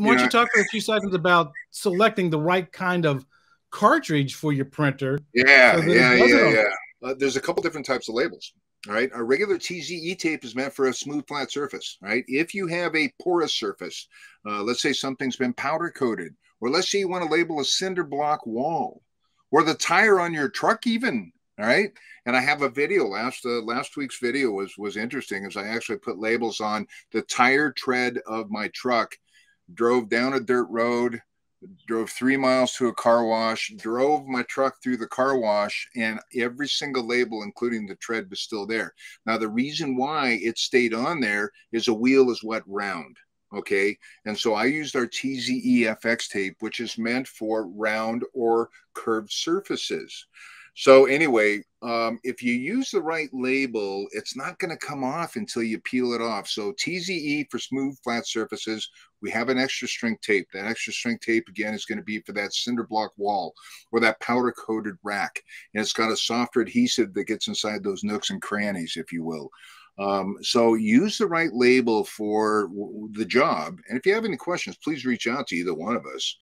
why don't you talk for a few seconds about selecting the right kind of cartridge for your printer? Yeah, so yeah, yeah, yeah. Uh, there's a couple different types of labels. All right, a regular TZE tape is meant for a smooth, flat surface. Right, if you have a porous surface, uh, let's say something's been powder coated, or let's say you want to label a cinder block wall, or the tire on your truck, even. All right, and I have a video. Last uh, last week's video was was interesting, as I actually put labels on the tire tread of my truck. Drove down a dirt road, drove three miles to a car wash, drove my truck through the car wash, and every single label, including the tread, was still there. Now, the reason why it stayed on there is a wheel is wet round. Okay. And so I used our TZE FX tape, which is meant for round or curved surfaces. So anyway, um, if you use the right label, it's not going to come off until you peel it off. So TZE for smooth flat surfaces, we have an extra strength tape. That extra strength tape again is going to be for that cinder block wall or that powder coated rack, and it's got a softer adhesive that gets inside those nooks and crannies, if you will. Um, so use the right label for the job. And if you have any questions, please reach out to either one of us.